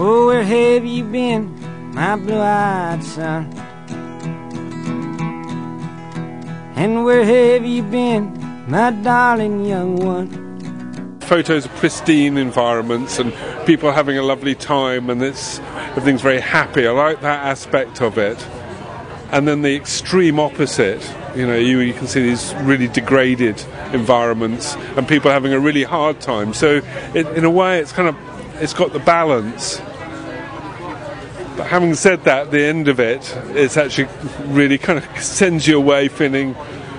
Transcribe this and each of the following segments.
Oh, where have you been, my blue eyed son? And where have you been, my darling young one? Photos of pristine environments and people having a lovely time, and it's everything's very happy. I like that aspect of it. And then the extreme opposite, you know, you, you can see these really degraded environments and people having a really hard time. So, it, in a way, it's kind of it's got the balance. But having said that, the end of it, it's actually really kind of sends you away feeling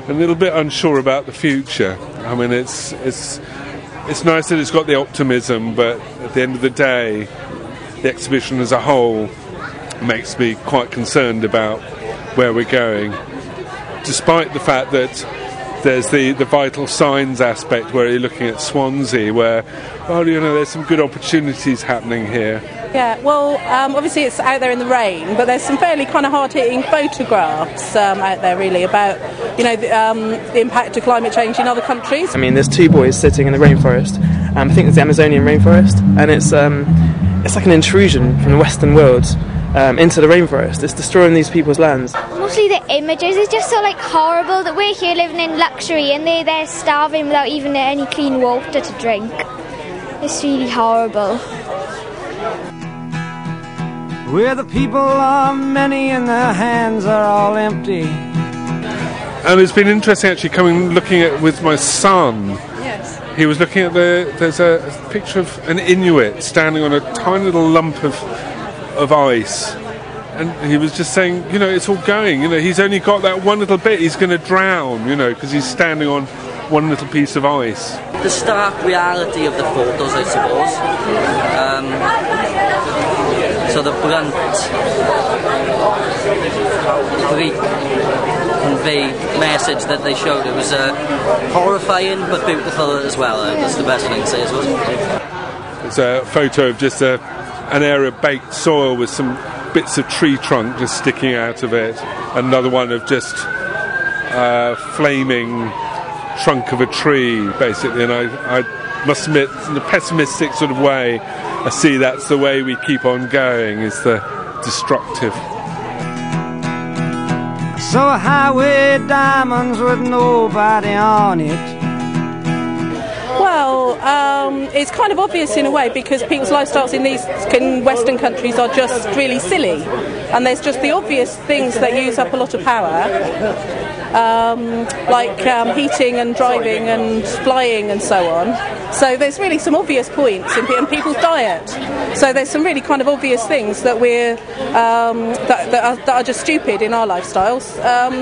a little bit unsure about the future. I mean, it's it's it's nice that it's got the optimism, but at the end of the day, the exhibition as a whole makes me quite concerned about where we're going, despite the fact that there's the, the vital signs aspect where you're looking at Swansea, where, oh, you know, there's some good opportunities happening here. Yeah, well, um, obviously it's out there in the rain, but there's some fairly kind of hard-hitting photographs um, out there, really, about you know the, um, the, impact of climate change in other countries. I mean, there's two boys sitting in the rainforest. Um, I think it's the Amazonian rainforest, and it's um, it's like an intrusion from the Western world um, into the rainforest. It's destroying these people's lands. Mostly the images is just so like horrible that we're here living in luxury and they they're starving without even any clean water to drink. It's really horrible. Where the people are many and their hands are all empty. And it's been interesting actually coming looking at with my son. Yes. He was looking at the there's a picture of an Inuit standing on a tiny little lump of of ice. And he was just saying, you know, it's all going. You know, he's only got that one little bit. He's going to drown, you know, because he's standing on one little piece of ice. The stark reality of the photos, I suppose. Um, so the blunt, bleak vague message that they showed, it was uh, horrifying but beautiful as well. Uh, that's the best thing to say as well. It's a photo of just a, an area of baked soil with some bits of tree trunk just sticking out of it. Another one of just uh, flaming trunk of a tree, basically. And I, I must admit, in a pessimistic sort of way, I see that's the way we keep on going, is the destructive. So a highway diamonds with nobody on it. Well, um, it's kind of obvious in a way because people's lifestyles in these in Western countries are just really silly, and there's just the obvious things that use up a lot of power, um, like um, heating and driving and flying and so on. So there's really some obvious points in, in people's diet. So there's some really kind of obvious things that we're um, that, that, are, that, are, just stupid in our lifestyles, um,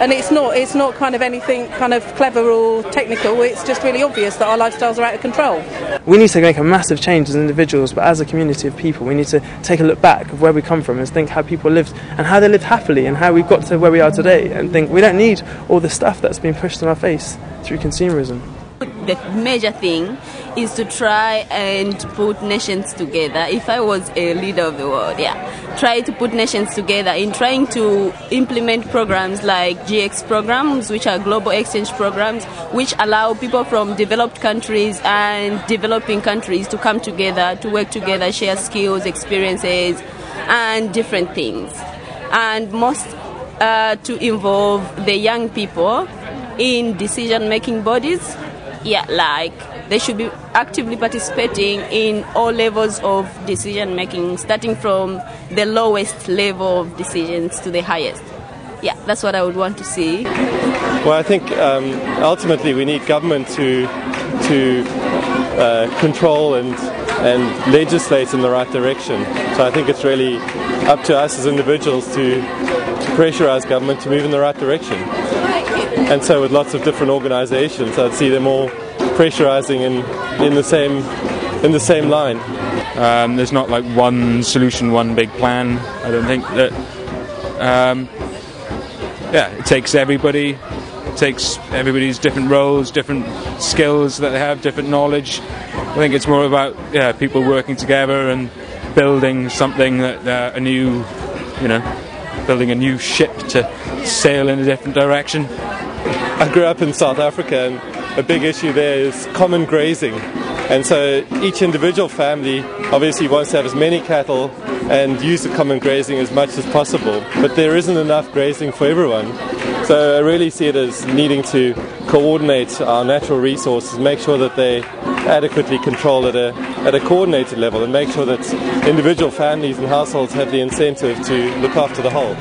and it's not it's not kind of anything kind of clever or technical. It's just really obvious that our lifestyles are out of control. We need to make a massive change as individuals, but as a community of people, we need to take a look back of where we come from and think how people lived and how they lived happily and how we've got to where we are today, and think we don't need all the stuff that's been pushed in our face through consumerism. The major thing is to try and put nations together. If I was a leader of the world, yeah, try to put nations together in trying to implement programs like GX programs, which are global exchange programs, which allow people from developed countries and developing countries to come together, to work together, share skills, experiences, and different things. And most uh, to involve the young people in decision making bodies. Yeah, like they should be actively participating in all levels of decision making, starting from the lowest level of decisions to the highest. Yeah, that's what I would want to see. Well, I think um, ultimately we need government to to uh, control and and legislate in the right direction. So I think it's really up to us as individuals to pressurize government to move in the right direction. And so, with lots of different organisations, I'd see them all pressurising in, in the same in the same line. Um, there's not like one solution, one big plan. I don't think that. Um, yeah, it takes everybody. It takes everybody's different roles, different skills that they have, different knowledge. I think it's more about yeah, people working together and building something that uh, a new, you know, building a new ship to sail in a different direction. I grew up in South Africa, and a big issue there is common grazing. And so each individual family obviously wants to have as many cattle and use the common grazing as much as possible, but there isn't enough grazing for everyone. So I really see it as needing to coordinate our natural resources, make sure that they adequately controlled at a, at a coordinated level, and make sure that individual families and households have the incentive to look after the whole.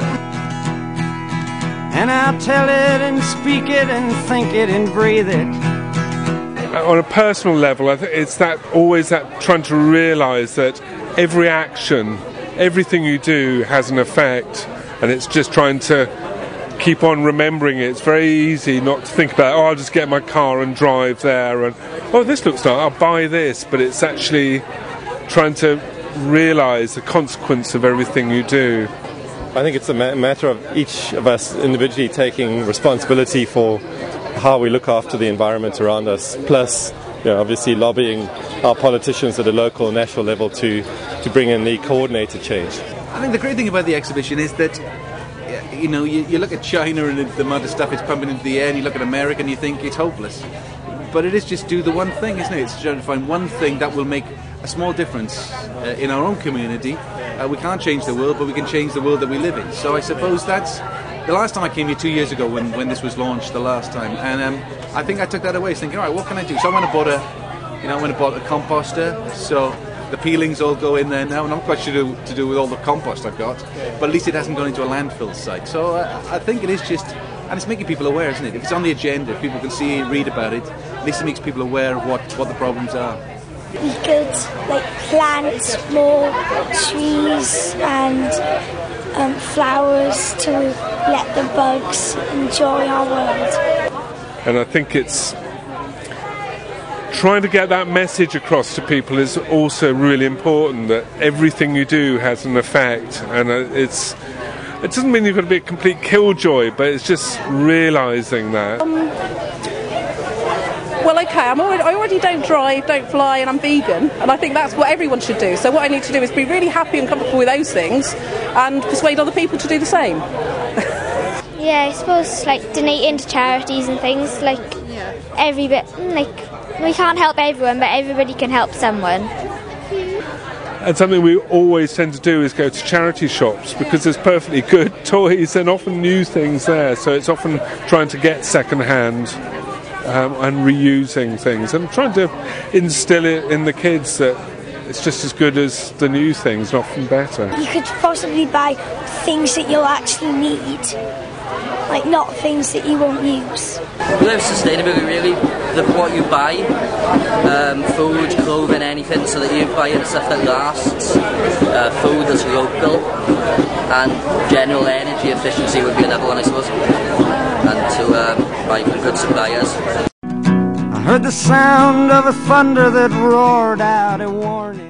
And I'll tell it and speak it and think it and breathe it. On a personal level, I think it's that always that trying to realise that every action, everything you do has an effect, and it's just trying to keep on remembering it. It's very easy not to think about, oh, I'll just get my car and drive there, and oh, this looks nice, I'll buy this. But it's actually trying to realise the consequence of everything you do. I think it's a ma- matter of each of us individually taking responsibility for how we look after the environment around us, plus you know, obviously lobbying our politicians at a local and national level to, to bring in the coordinated change. I think the great thing about the exhibition is that you know, you, you look at China and the amount of stuff it's pumping into the air, and you look at America and you think it's hopeless. But it is just do the one thing, isn't it? It's trying to find one thing that will make a small difference uh, in our own community. Uh, we can't change the world, but we can change the world that we live in. So I suppose that's the last time I came here two years ago when, when this was launched the last time, and um, I think I took that away, thinking, all right, what can I do? So I went and bought a, you know, I went and bought a composter. So the peelings all go in there now, and I'm quite sure to, to do with all the compost I've got. But at least it hasn't gone into a landfill site. So uh, I think it is just, and it's making people aware, isn't it? If it's on the agenda, if people can see, read about it, at least it makes people aware of what, what the problems are. We could like plant more trees and um, flowers to let the bugs enjoy our world. And I think it's trying to get that message across to people is also really important that everything you do has an effect. And uh, it's it doesn't mean you've got to be a complete killjoy but it's just realizing that. Um, well okay I'm already, I already don't drive don't fly and I'm vegan and I think that's what everyone should do. So what I need to do is be really happy and comfortable with those things and persuade other people to do the same. Yeah I suppose like donating to charities and things like every bit like we can't help everyone, but everybody can help someone. And something we always tend to do is go to charity shops because there's perfectly good toys and often new things there. So it's often trying to get second hand um, and reusing things and trying to instill it in the kids that it's just as good as the new things, often better. You could possibly buy things that you'll actually need like not things that you won't use. We live sustainability really, the, what you buy, um, food, clothing, anything, so that you buy the stuff that lasts, uh, food that's local, and general energy efficiency would be another one I suppose, and to um, buy from good suppliers. I heard the sound of a thunder that roared out a warning.